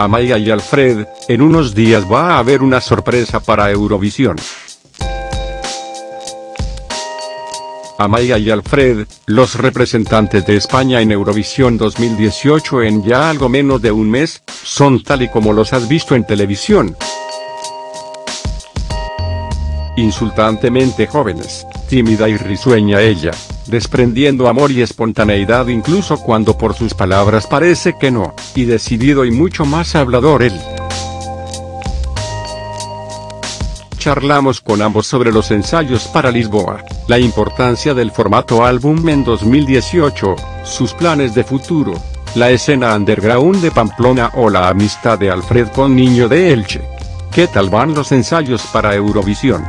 Amaya y Alfred, en unos días va a haber una sorpresa para Eurovisión. Amaya y Alfred, los representantes de España en Eurovisión 2018 en ya algo menos de un mes, son tal y como los has visto en televisión. Insultantemente jóvenes, tímida y risueña ella, desprendiendo amor y espontaneidad incluso cuando por sus palabras parece que no, y decidido y mucho más hablador él. charlamos con ambos sobre los ensayos para Lisboa, la importancia del formato álbum en 2018, sus planes de futuro, la escena underground de Pamplona o la amistad de Alfred con Niño de Elche. ¿Qué tal van los ensayos para Eurovisión?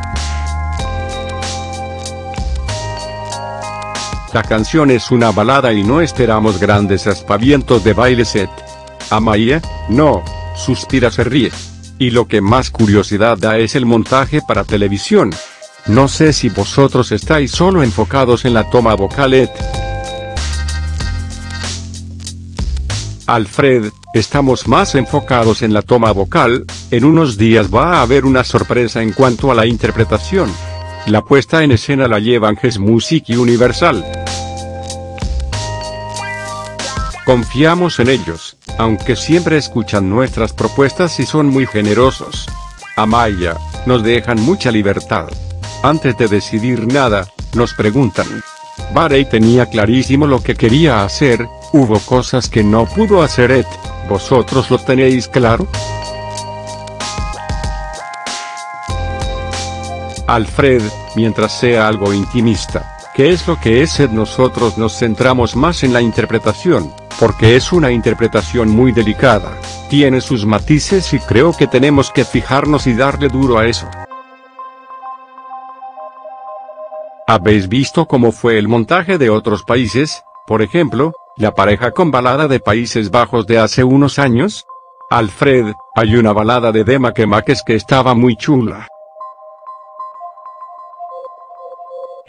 La canción es una balada y no esperamos grandes aspavientos de baile set. Amaya, no, suspira se ríe. Y lo que más curiosidad da es el montaje para televisión. No sé si vosotros estáis solo enfocados en la toma vocalet. Alfred, estamos más enfocados en la toma vocal, en unos días va a haber una sorpresa en cuanto a la interpretación. La puesta en escena la llevan Ges Music y Universal. Confiamos en ellos, aunque siempre escuchan nuestras propuestas y son muy generosos. Amaya, nos dejan mucha libertad. Antes de decidir nada, nos preguntan. Barey tenía clarísimo lo que quería hacer, hubo cosas que no pudo hacer Ed, ¿vosotros lo tenéis claro? Alfred, mientras sea algo intimista, ¿qué es lo que es Ed? Nosotros nos centramos más en la interpretación, porque es una interpretación muy delicada, tiene sus matices y creo que tenemos que fijarnos y darle duro a eso. ¿Habéis visto cómo fue el montaje de otros países? Por ejemplo, la pareja con balada de Países Bajos de hace unos años. Alfred, hay una balada de Dema que que estaba muy chula.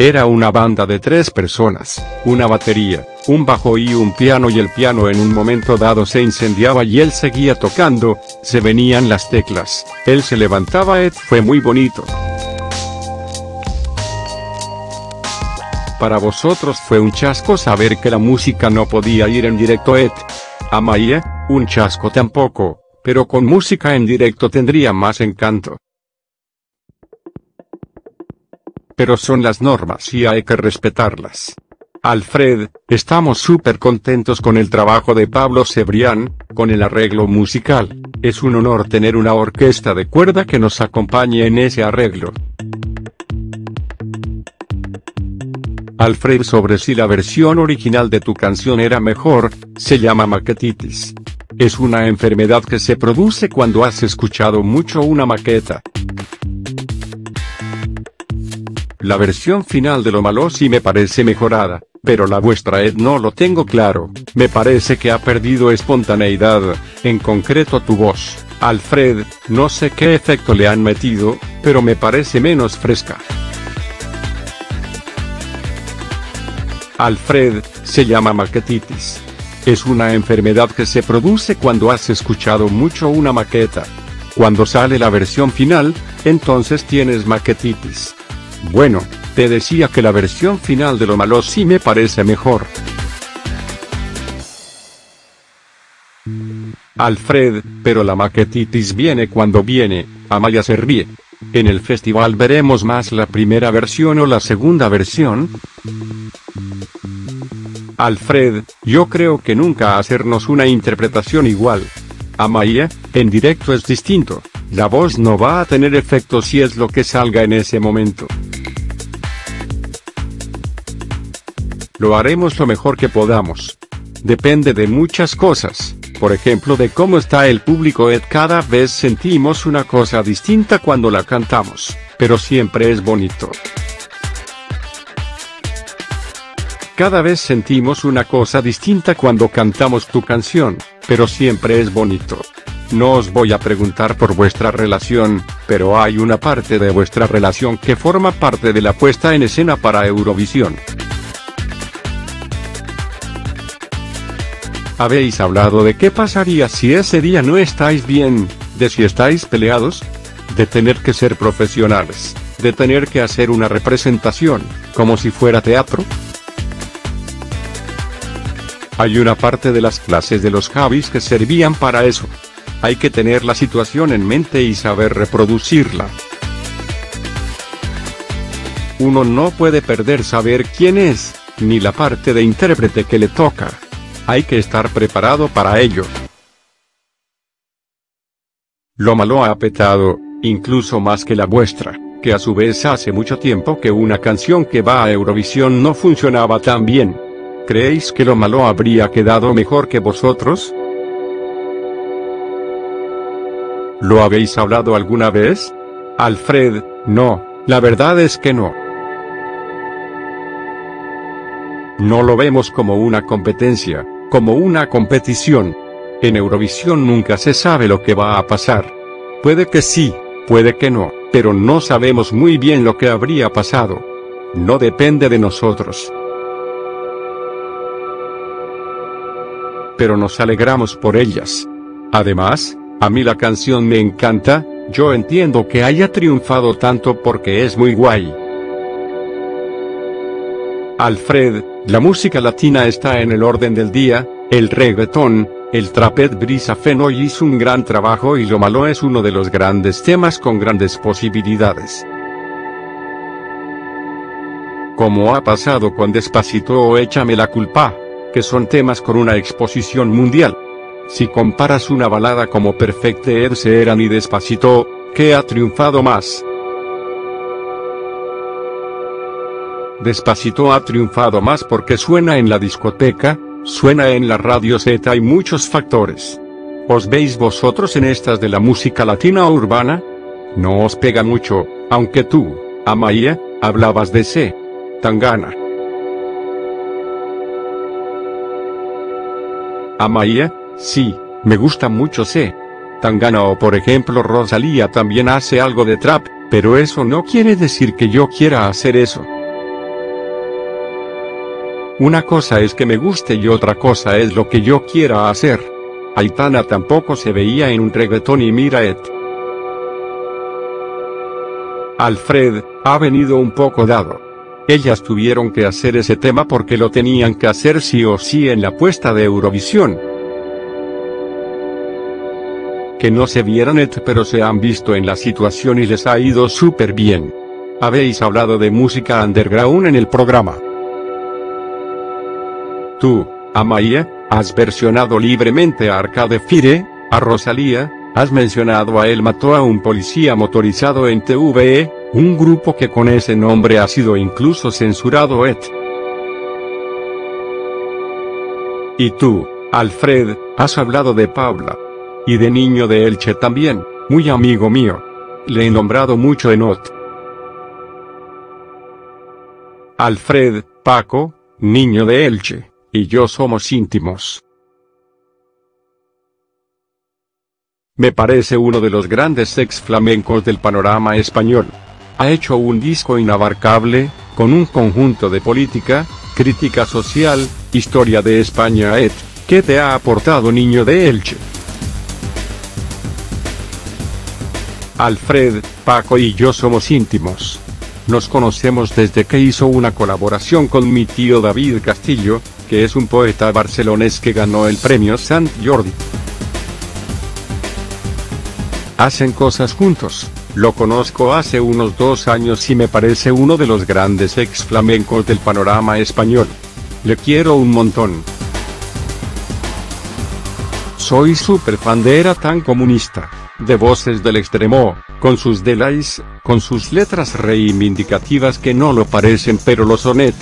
Era una banda de tres personas, una batería, un bajo y un piano y el piano en un momento dado se incendiaba y él seguía tocando, se venían las teclas, él se levantaba Ed fue muy bonito. Para vosotros fue un chasco saber que la música no podía ir en directo Ed. Amaya, un chasco tampoco, pero con música en directo tendría más encanto. Pero son las normas y hay que respetarlas. Alfred, estamos súper contentos con el trabajo de Pablo Cebrián, con el arreglo musical. Es un honor tener una orquesta de cuerda que nos acompañe en ese arreglo. Alfred sobre si la versión original de tu canción era mejor, se llama maquetitis. Es una enfermedad que se produce cuando has escuchado mucho una maqueta. La versión final de lo malo sí me parece mejorada, pero la vuestra Ed no lo tengo claro, me parece que ha perdido espontaneidad, en concreto tu voz, Alfred, no sé qué efecto le han metido, pero me parece menos fresca. Alfred, se llama maquetitis. Es una enfermedad que se produce cuando has escuchado mucho una maqueta. Cuando sale la versión final, entonces tienes maquetitis. Bueno, te decía que la versión final de lo malo sí me parece mejor. Alfred, pero la maquetitis viene cuando viene, Amaya se ríe. En el festival veremos más la primera versión o la segunda versión. Alfred, yo creo que nunca hacernos una interpretación igual. Amaya, en directo es distinto, la voz no va a tener efecto si es lo que salga en ese momento. Lo haremos lo mejor que podamos. Depende de muchas cosas, por ejemplo de cómo está el público cada vez sentimos una cosa distinta cuando la cantamos, pero siempre es bonito. Cada vez sentimos una cosa distinta cuando cantamos tu canción, pero siempre es bonito. No os voy a preguntar por vuestra relación, pero hay una parte de vuestra relación que forma parte de la puesta en escena para Eurovisión. ¿Habéis hablado de qué pasaría si ese día no estáis bien, de si estáis peleados? De tener que ser profesionales, de tener que hacer una representación, como si fuera teatro? Hay una parte de las clases de los Javis que servían para eso. Hay que tener la situación en mente y saber reproducirla. Uno no puede perder saber quién es, ni la parte de intérprete que le toca. Hay que estar preparado para ello. Lo malo ha petado, incluso más que la vuestra, que a su vez hace mucho tiempo que una canción que va a Eurovisión no funcionaba tan bien. ¿Creéis que lo malo habría quedado mejor que vosotros? ¿Lo habéis hablado alguna vez? Alfred, no, la verdad es que no. No lo vemos como una competencia, como una competición. En Eurovisión nunca se sabe lo que va a pasar. Puede que sí, puede que no, pero no sabemos muy bien lo que habría pasado. No depende de nosotros. Pero nos alegramos por ellas. Además, a mí la canción me encanta, yo entiendo que haya triunfado tanto porque es muy guay. Alfred, la música latina está en el orden del día, el reggaetón, el trapet Brisa Fenoy hizo un gran trabajo y lo malo es uno de los grandes temas con grandes posibilidades. Como ha pasado con Despacito o Échame la culpa, que son temas con una exposición mundial. Si comparas una balada como Perfecte Ed Sheeran y Despacito, ¿qué ha triunfado más? Despacito ha triunfado más porque suena en la discoteca, suena en la radio Z hay muchos factores. ¿Os veis vosotros en estas de la música latina o urbana? No os pega mucho, aunque tú, Amaya, hablabas de C. Tangana. Amaya, sí, me gusta mucho C. Tangana o por ejemplo Rosalía también hace algo de trap, pero eso no quiere decir que yo quiera hacer eso. Una cosa es que me guste y otra cosa es lo que yo quiera hacer. Aitana tampoco se veía en un reggaetón y mira et. Alfred, ha venido un poco dado. Ellas tuvieron que hacer ese tema porque lo tenían que hacer sí o sí en la puesta de Eurovisión. Que no se vieron et pero se han visto en la situación y les ha ido súper bien. Habéis hablado de música underground en el programa. Tú, Amaya, has versionado libremente a Arcade Fire, a Rosalía, has mencionado a él mató a un policía motorizado en TVE, un grupo que con ese nombre ha sido incluso censurado et. Y tú, Alfred, has hablado de Paula. Y de Niño de Elche también, muy amigo mío. Le he nombrado mucho en OT. Alfred, Paco, Niño de Elche y yo somos íntimos. Me parece uno de los grandes ex flamencos del panorama español. Ha hecho un disco inabarcable, con un conjunto de política, crítica social, historia de España et, ¿qué te ha aportado Niño de Elche? Alfred, Paco y yo somos íntimos. Nos conocemos desde que hizo una colaboración con mi tío David Castillo, que es un poeta barcelonés que ganó el premio Sant Jordi. Hacen cosas juntos. Lo conozco hace unos dos años y me parece uno de los grandes ex flamencos del panorama español. Le quiero un montón. Soy súper fan de Era tan comunista, de Voces del Extremo, con sus delays, con sus letras reivindicativas que no lo parecen pero lo sonet.